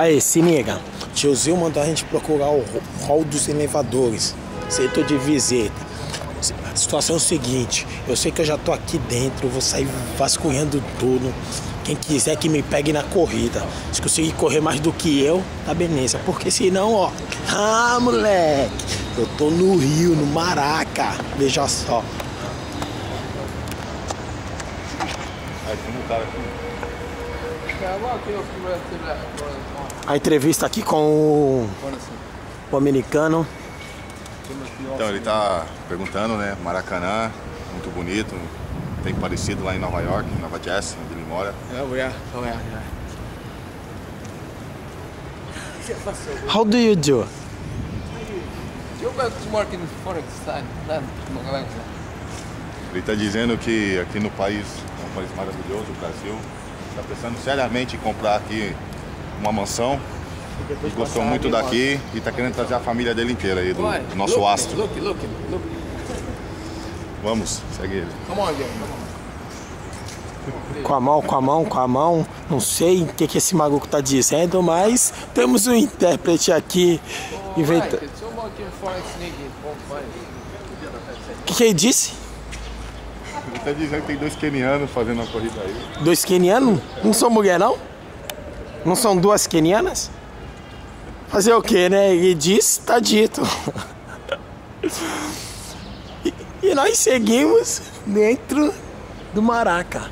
Aí, se liga. Tiozinho mandou a gente procurar o hall dos elevadores. Setor de visita. A situação é o seguinte, eu sei que eu já tô aqui dentro, vou sair vasculhando tudo. Quem quiser que me pegue na corrida. Se conseguir correr mais do que eu, tá beleza. Porque senão, ó. Ah, moleque! Eu tô no Rio, no Maraca. Veja só. A entrevista aqui com o, o americano. Então ele tá perguntando, né? Maracanã, muito bonito. Tem parecido lá em Nova York, em Nova Jersey, onde ele mora. Oh yeah, oh yeah. How do you do? You got to work in forex Ele tá dizendo que aqui no país, é um país maravilhoso, o Brasil, está pensando seriamente em comprar aqui uma mansão. Ele gostou muito daqui e está querendo trazer a família dele inteira aí, do, do nosso look, astro. Look, look, look. Vamos, segue ele. Come on again, come on. Com a mão, com a mão, com a mão. Não sei o que, que esse maluco tá dizendo, mas temos um intérprete aqui. Inventa... Right, it's all working forex nigga, won't find. O que, que ele disse? Está dizendo que tem dois quenianos fazendo uma corrida aí. Dois quenianos? Não são mulher, não? Não são duas quenianas? Fazer o que, né? Ele disse, tá dito. E, e nós seguimos dentro do Maraca.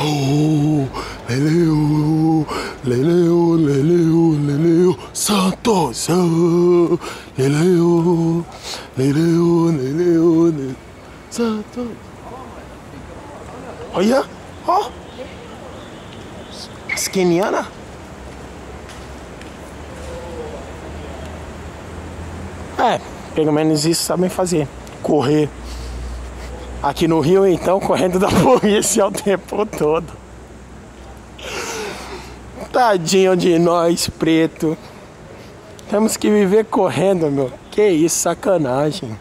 Oh, leleu, leleu, leleu, leleu, Santos, oh, leleu, leleu, leleu, leleu, Santos. Olha, ó, quenianas. É, pelo menos isso sabem fazer. Correr. Aqui no Rio, então, correndo da polícia o tempo todo. Tadinho de nós, preto. Temos que viver correndo, meu. Que isso, sacanagem.